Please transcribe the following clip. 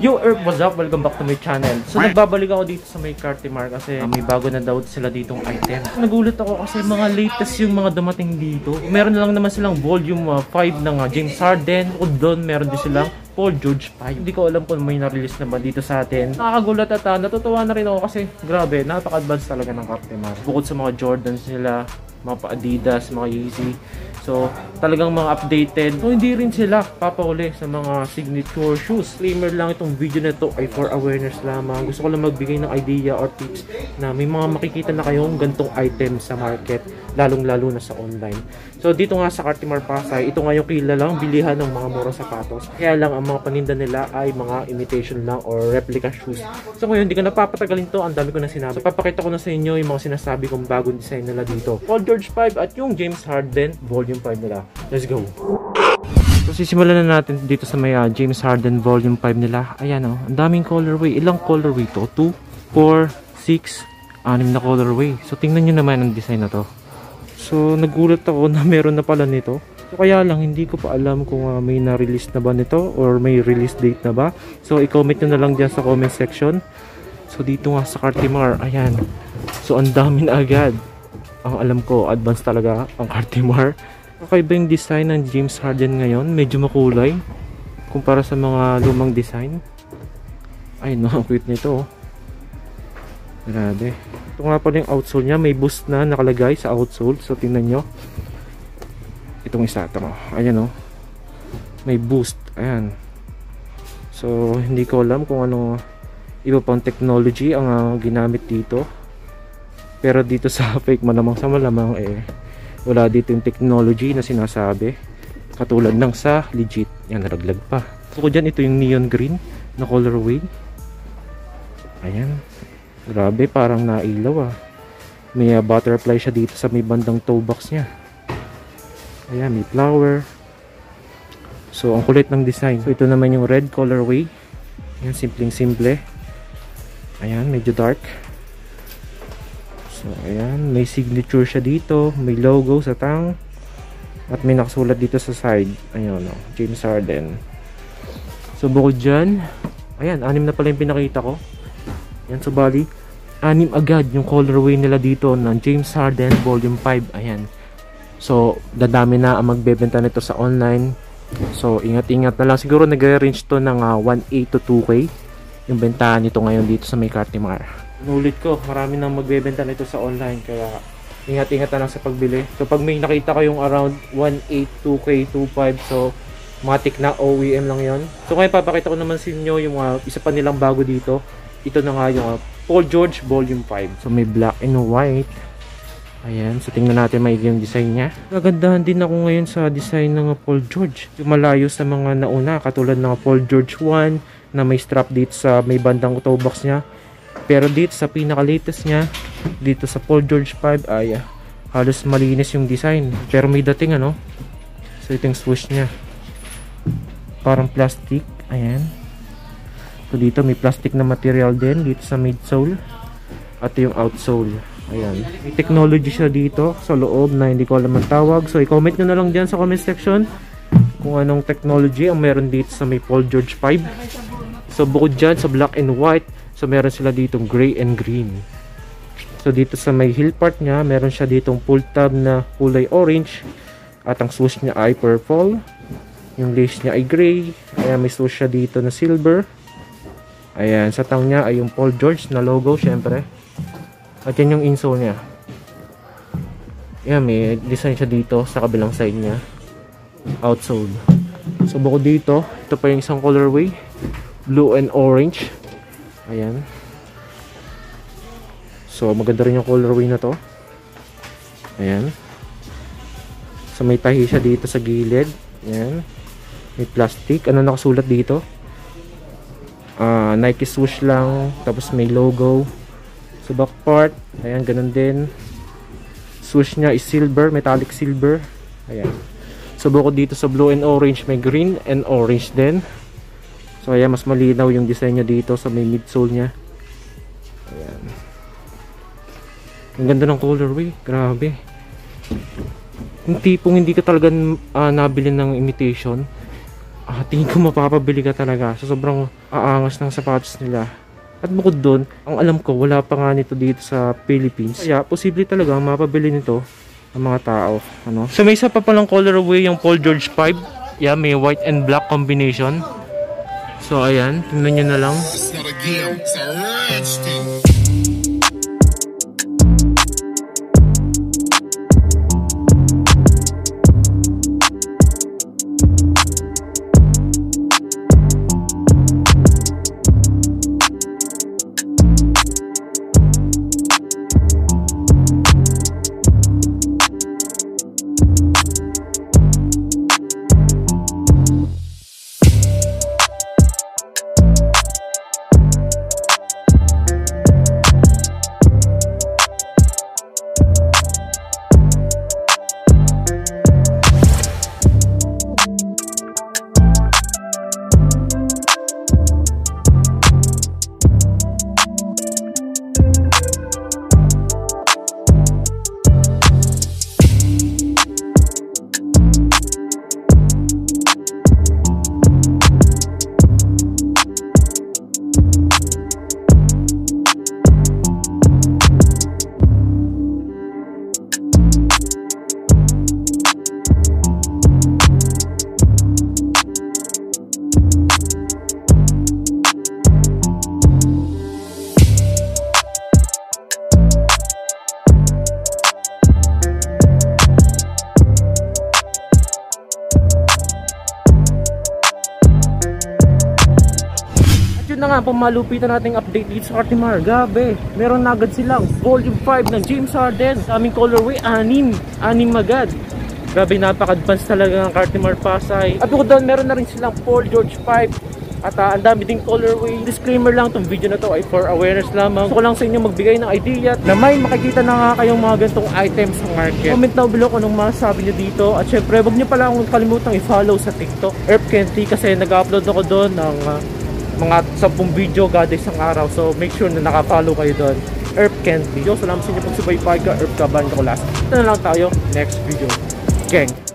Yo, Herb, what's up? Welcome back to my channel. So, nagbabalik ako dito sa may Cartimar kasi uh, may bago na daw sila ditong item. Nagulat ako kasi mga latest yung mga dumating dito. Meron lang naman silang volume uh, 5 ng uh, James Harden. O doon, meron din silang Paul George 5. Hindi ko alam kung may na-release na ba dito sa atin. Nakakagulat at uh, natutuwa na rin ako kasi grabe, napaka-advance talaga ng Cartimar. Bukod sa mga Jordans nila, mga Adidas, mga Yeezy. So, talagang mga updated. So, hindi rin sila papauli sa mga signature shoes. Disclaimer lang itong video na to ay for awareness lamang. Gusto ko lang magbigay ng idea or tips na may mga makikita na kayong gantong item sa market, lalong-lalo na sa online. So, dito nga sa Cartimar Pasay, ito nga yung kilalang bilihan ng mga murang sapatos. Kaya lang, ang mga paninda nila ay mga imitation lang or replica shoes. So, ngayon, hindi ko napapatagalin to. Ang dami ko na sinabi. So, papakita ko na sa inyo yung mga sinasabi kong bagong design nila dito. Paul George 5 at yung James Harden Volume 5 nila. Let's go! So sisimulan na natin dito sa may uh, James Harden Volume 5 nila. Ayan oh, ang daming colorway. Ilang colorway to? 2, 4, 6, 6 na colorway. So tingnan nyo naman ang design na to. So nagulat ako na meron na pala nito. So kaya lang hindi ko pa alam kung uh, may na-release na ba nito or may release date na ba. So i-comment nyo na lang dyan sa comment section. So dito nga sa Cartimar, ayan. So ang dami na agad ang alam ko, advanced talaga ang Cartimar. Kakaiba yung design ng James Harden ngayon. Medyo makulay. Kumpara sa mga lumang design. Ay no, cute nito. Oh. Grabe. Ito nga pala yung outsole niya. May boost na nakalagay sa outsole. So tingnan nyo. Itong isa. Ito mo. Ayan o. Oh. May boost. Ayan. So hindi ko alam kung ano iba pang technology ang uh, ginamit dito pero dito sa fake malamang sa malamang eh wala dito yung technology na sinasabi. Katulad ng sa legit yan naraglag pa. So dyan ito yung neon green na colorway. Ayan. Grabe parang nailaw ah. May uh, butterfly siya dito sa may bandang toe box nya ayan may flower. So ang kulit ng design. So ito naman yung red colorway. Yan simpleng simple ayan medyo dark So, ayan. May signature siya dito. May logo sa tang. At may nakasulat dito sa side. Ayun, no. James Harden. So, bukod dyan. Ayan, anim na pala yung pinakita ko. Ayan, so bali. Anim agad yung colorway nila dito ng James Harden Volume 5. Ayan. So, dadami na ang magbebenta nito sa online. So, ingat-ingat na lang. Siguro nag-range to ng uh, ah, 1.8 to 2K yung bentahan nito ngayon dito sa may Cartimar. Nulit ko, marami nang magbebenta nito sa online kaya ingat-ingat na lang sa pagbili. So pag may nakita kayong around 182k 25 so matik na OEM lang yon. So ngayon papakita ko naman sa inyo yung uh, isa pa nilang bago dito. Ito na nga yung uh, Paul George Volume 5. So may black and white. Ayan, so tingnan natin may yung design niya. Nagandahan din ako ngayon sa design ng Paul George. Yung malayo sa mga nauna, katulad ng Paul George 1 na may strap dito sa may bandang toe box niya. Pero dito sa pinaka-latest niya, dito sa Paul George 5 ay uh, halos malinis yung design. Pero may dating ano. So ito yung swoosh niya. Parang plastic. Ayan. So dito may plastic na material din dito sa midsole. At yung outsole. Ayan. May technology siya dito sa loob na hindi ko alam ang tawag. So i-comment nyo na lang dyan sa comment section kung anong technology ang meron dito sa may Paul George 5. So bukod dyan sa black and white, So meron sila ditong gray and green. So dito sa may heel part niya, meron siya ditong pull tab na kulay orange. At ang swoosh niya ay purple. Yung lace niya ay gray. Ayan, may swoosh siya dito na silver. Ayan, sa tang niya ay yung Paul George na logo, syempre. At yan yung insole niya. Ayan, may design siya dito sa kabilang side niya. Outsole. So, bukod dito, ito pa yung isang colorway. Blue and orange. Ayan. So, maganda rin yung colorway na to. Ayan. So, may tahi siya dito sa gilid. Ayan. May plastic. Ano nakasulat dito? Uh, Nike swoosh lang. Tapos may logo. Sa back part. Ayan, ganun din. Swoosh niya is silver. Metallic silver. Ayan. So, bukod dito sa blue and orange, may green and orange din. So ayan, mas malinaw yung design niya dito sa may midsole niya. Ayan. Ang ganda ng colorway. Grabe. Yung tipong hindi ka talaga uh, nabili ng imitation. ah, tingin ko mapapabili ka talaga. So, sobrang aangas ng sapatos nila. At bukod doon, ang alam ko, wala pa nga nito dito sa Philippines. Kaya, posible talaga mapabili nito ng mga tao. Ano? So, may isa pa palang colorway yung Paul George 5. Yeah, may white and black combination. So, ayan. Tingnan nyo na lang. Na nga po malupitan nating update dito sa Cartimar. Gabi, meron na agad silang Volume 5 ng James Harden. Sa aming colorway, anim. Anim agad. Grabe, napaka-advance talaga ng Cartimar Pasay. At bukod doon, meron na rin silang Paul George 5. At ah, ang dami ding colorway. Disclaimer lang, tong video na to ay for awareness lamang. Gusto ko lang sa inyo magbigay ng idea na may makikita na nga kayong mga ganitong items sa market. Comment na below kung anong masasabi nyo dito. At syempre, huwag nyo pala akong kalimutang i-follow sa TikTok. Erp Kenty kasi nag-upload ako doon ng ah, mga 10 video kada isang araw. So make sure na naka-follow kayo doon. Erp Kenty. Yo, salamat sa inyo pagsubaybay ka. Erp Kaban last. Ito na lang tayo. Next video. Gang.